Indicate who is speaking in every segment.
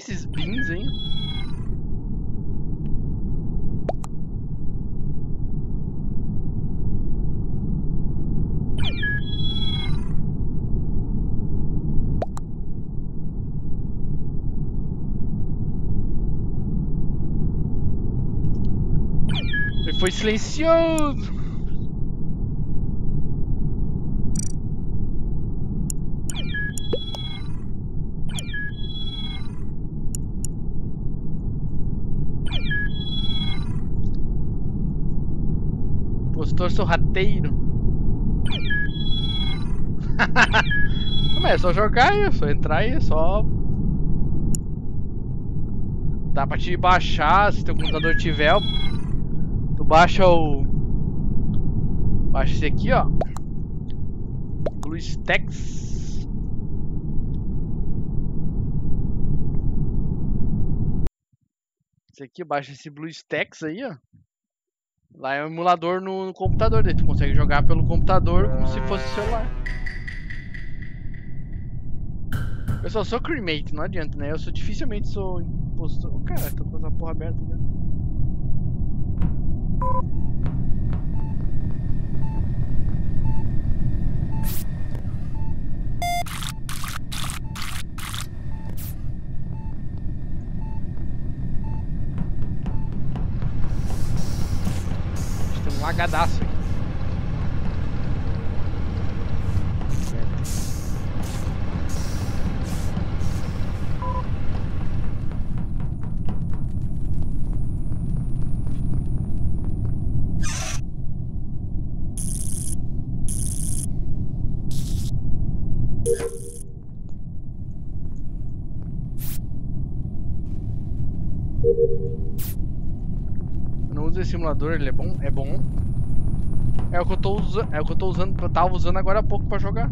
Speaker 1: esses beans, hein? Foi silencioso. Impostor sorrateiro. Mas é só jogar aí, é só entrar aí, é só. Dá pra te baixar, se teu computador tiver. Tu baixa o. Baixa esse aqui, ó. BlueStacks. Esse aqui, baixa esse BlueStacks aí, ó. Lá é um emulador no computador, daí tu consegue jogar pelo computador como se fosse celular. Eu só sou crewmate, não adianta, né? Eu sou dificilmente sou impostor. Cara, tô com essa porra aberta já. Lagadaço aqui. Eu não uso esse simulador, ele é bom? É bom. É o que eu tô usando, é o que eu tô usando, eu tava usando agora há pouco pra jogar.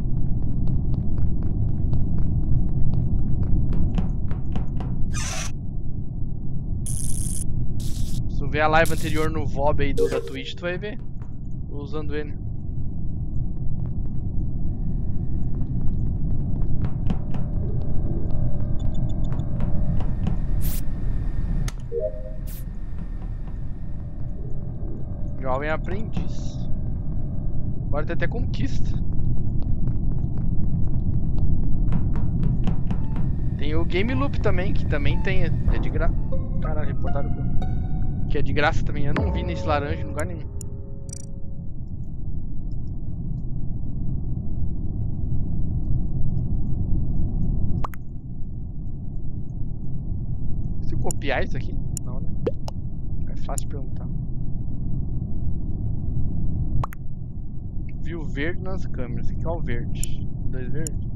Speaker 1: Se tu ver a live anterior no VOB aí do, da Twitch, tu vai ver. Tô usando ele. Jovem aprendiz. Agora tem até conquista. Tem o Game Loop também, que também tem. É de graça. Caralho, reportaram Que é de graça também. Eu não vi nesse laranja em lugar nenhum. Se copiar isso aqui? Não, né? É fácil perguntar. Viu verde nas câmeras. Aqui é o verde. Dois verdes.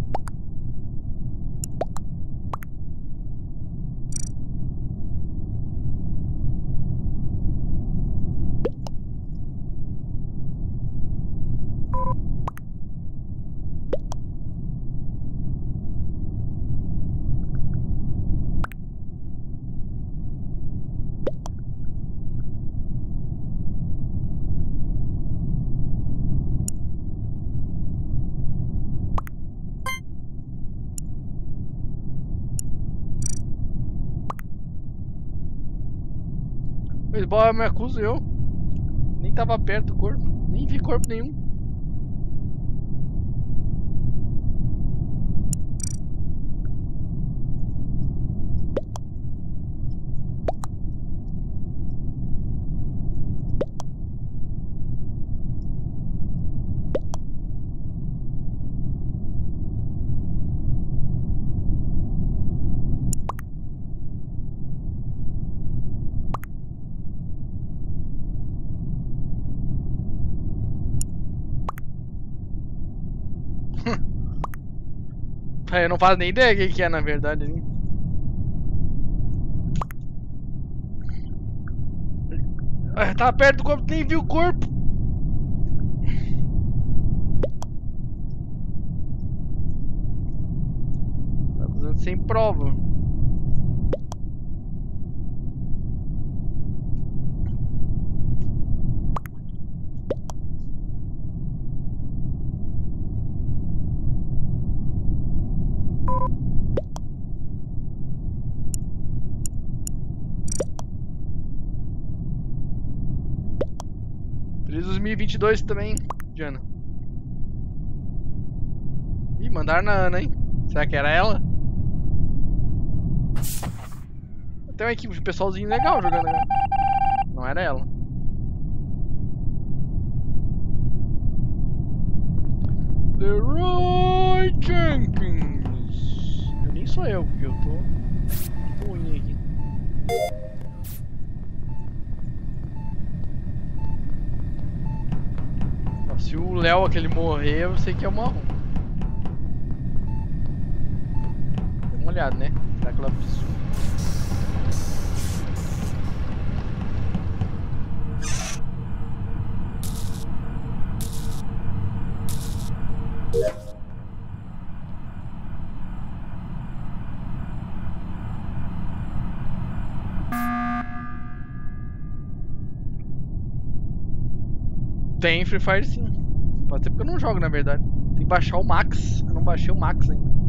Speaker 1: Mas bola me acusa eu. Nem tava perto do corpo. Nem vi corpo nenhum. Eu não faço nem ideia o que, é na verdade. Ah, Tava perto do corpo, nem vi o corpo. Tá fazendo sem prova. 2022 também, Diana. Ih, mandaram na Ana, hein? Será que era ela? Tem uma equipe de pessoalzinho legal jogando. Né? Não era ela. Leroy Jenkins. Eu nem sou eu, porque eu tô Léo aquele morrer, eu sei que é uma rum. Dá uma olhada, né? Será que ela pisou? Tem Free Fire sim. Pode ser porque eu não jogo, na verdade. Tem que baixar o Max. Eu não baixei o Max ainda.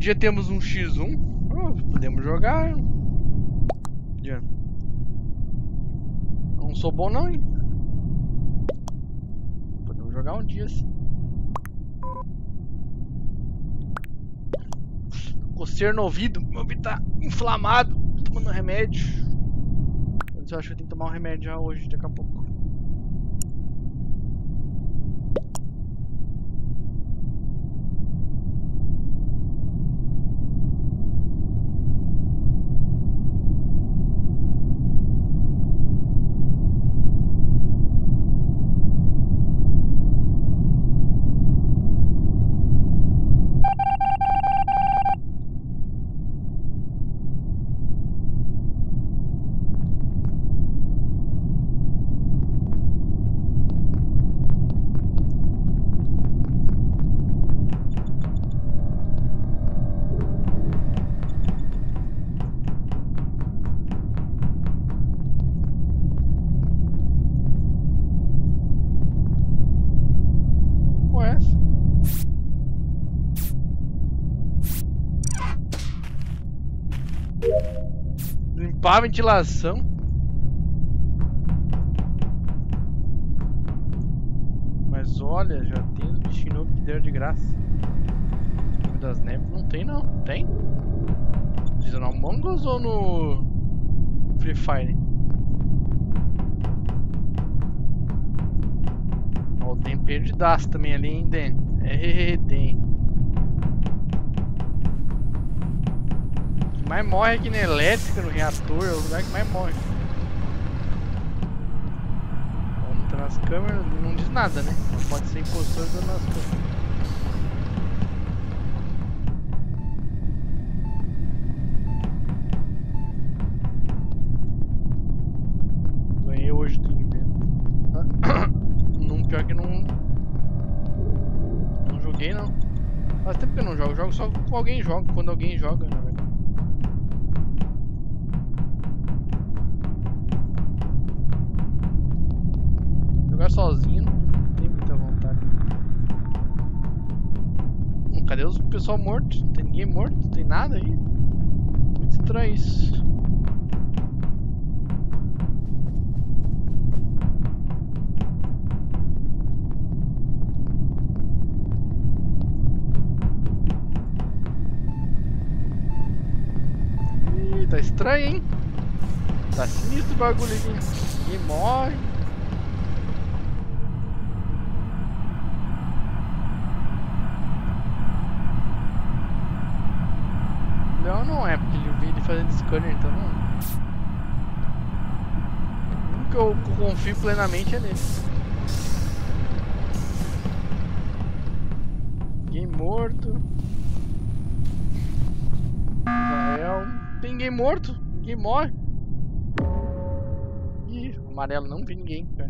Speaker 1: Dia temos um X1. Oh, podemos jogar. Não sou bom não, hein? Podemos jogar um dia sim. Coceiro no ouvido. Meu ouvido tá inflamado. Tô tomando remédio. Eu acho que eu tenho que tomar um remédio já hoje, daqui a pouco. Limpar a ventilação. Mas olha, já tem os bichinhos novos que deram de graça. Das neves não tem não. Tem? Diz no Among ou no Free Fire? Ó, tem perdidaço também ali, hein, Den? É, tem. Mais morre aqui na elétrica, no reator, é o lugar que mais morre. Vamos entrar nas câmeras, não diz nada, né? Não pode ser impostor nas câmeras. Ganhei hoje do inverno. Não, pior que não. Não joguei não. Faz tempo que eu não jogo, jogo só com alguém joga, quando alguém joga. sozinho, não tem muita vontade. Hum, cadê os pessoal morto? Não tem ninguém morto? Não tem nada aí? Muito é estranho isso. Ih, tá estranho, hein? Tá sinistro o bagulho aqui. Ninguém morre. Não, não é, porque eu vi ele fazendo scanner, então não. O que eu confio plenamente é nele. Ninguém morto. Israel. Tem ninguém morto, ninguém morre. Ih, amarelo, não vi ninguém, cara.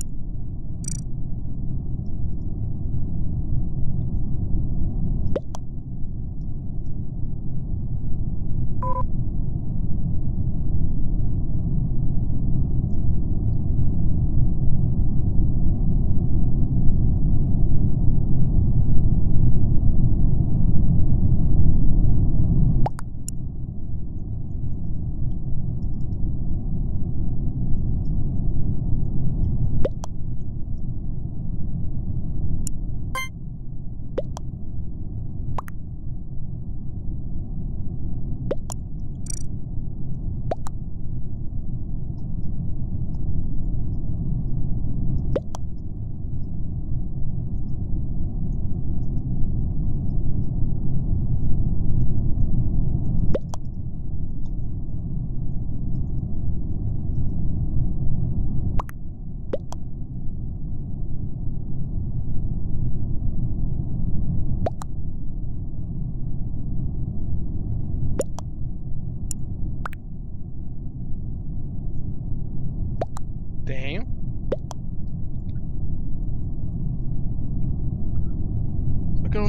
Speaker 1: Tenho.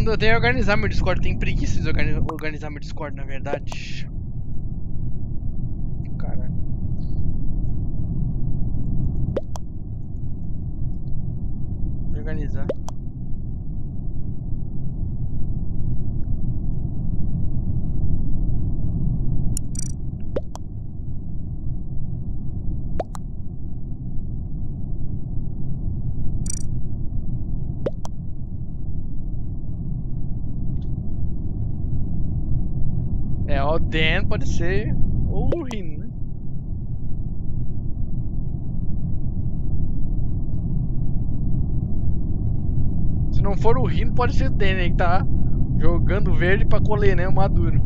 Speaker 1: Eu tenho organizar meu Discord, tenho preguiça de organi- organizar meu Discord, na verdade. Vou Organizar. O Dan pode ser ou o Rin, né? Se não for o Rin, pode ser o Dan aí que tá jogando verde pra colher, né? O maduro.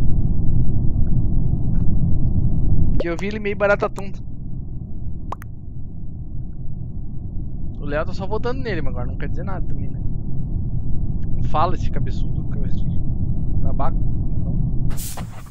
Speaker 1: Que eu vi ele meio barata tonta. O Léo tá só votando nele, mas agora não quer dizer nada também, né? Não fala esse cabeçudo, cabeçudo. Tabaco. Não.